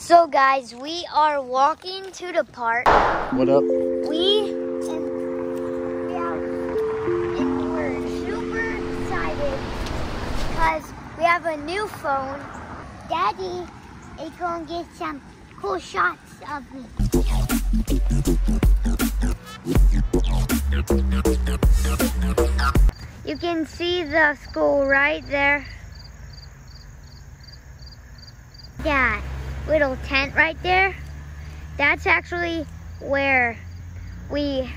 So guys, we are walking to the park. What up? We and, yeah, and we're super excited because we have a new phone. Daddy is gonna get some cool shots of me. You can see the school right there. That little tent right there, that's actually where we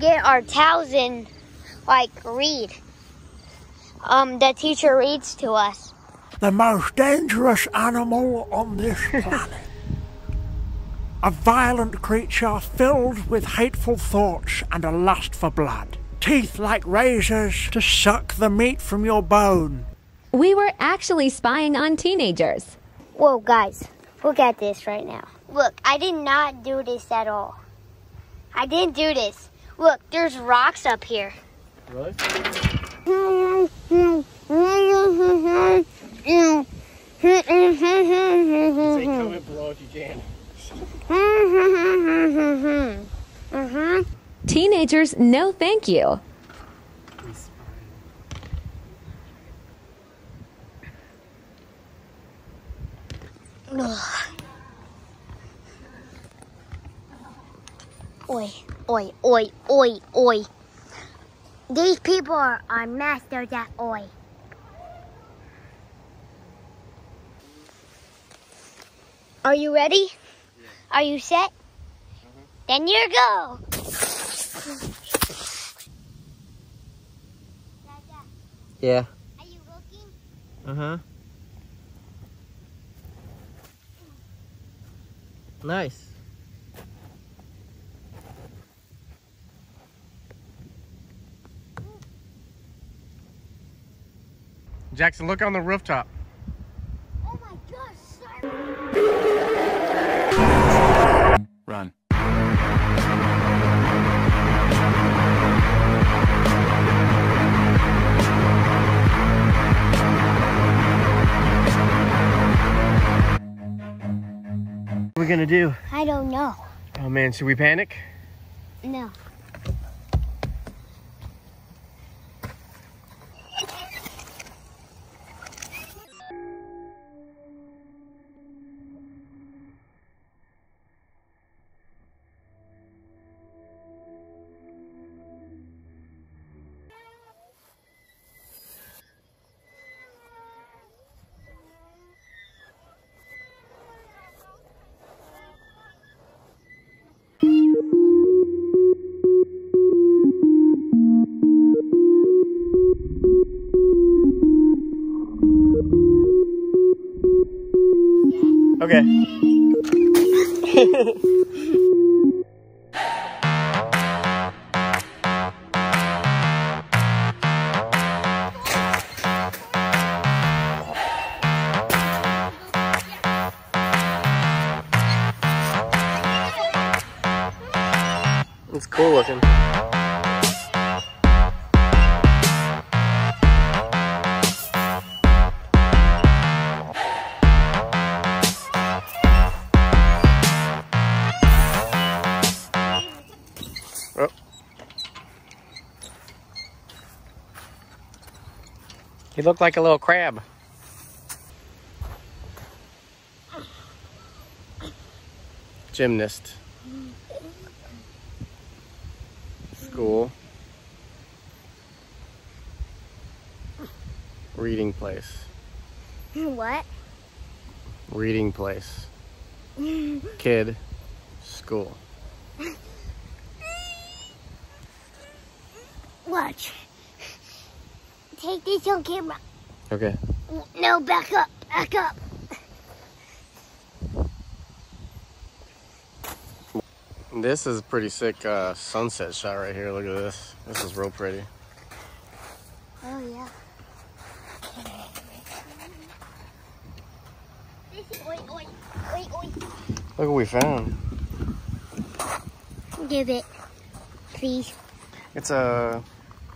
get our towels and like read. Um, the teacher reads to us. the most dangerous animal on this planet. a violent creature filled with hateful thoughts and a lust for blood. Teeth like razors to suck the meat from your bone. We were actually spying on teenagers. Whoa, guys, look at this right now. Look, I did not do this at all. I didn't do this. Look, there's rocks up here. Really? Say comment below if you can. Teenagers, no thank you. Oi, oi, oi, oi, oi. These people are, are masters at oi. Are you ready? Are you set? Then you go. Yeah. Are you looking? Uh Nice. Jackson, look on the rooftop. We gonna do? I don't know. Oh man, should we panic? No. Okay. It's cool looking. He looked like a little crab. Gymnast. School. Reading place. What? Reading place. Kid. School. Watch. Take this on camera. Okay. No, back up. Back up. This is a pretty sick uh, sunset shot right here. Look at this. This is real pretty. Oh, yeah. This is, oi, oi, oi, oi. Look what we found. Give it, please. It's a,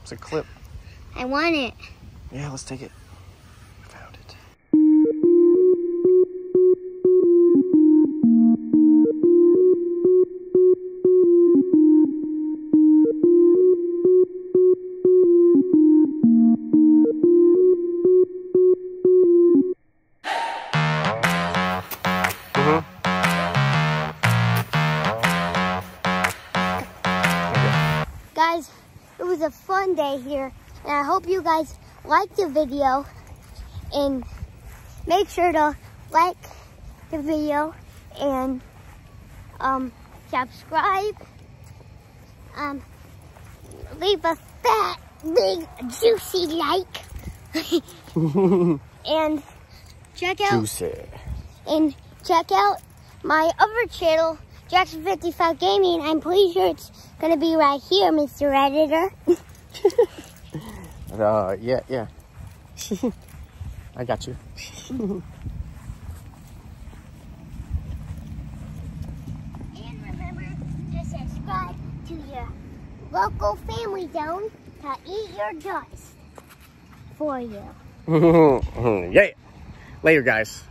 it's a clip. I want it. Yeah, let's take it. I found it. Guys, it was a fun day here and I hope you guys liked the video. And make sure to like the video and um, subscribe. Um, leave a fat, big, juicy like. and check out Juicy. and check out my other channel, Jackson 55 Gaming. I'm pretty sure it's gonna be right here, Mr. Editor. Uh, yeah, yeah. I got you. And remember to subscribe to your local family zone to eat your dust for you. yeah. Later, guys.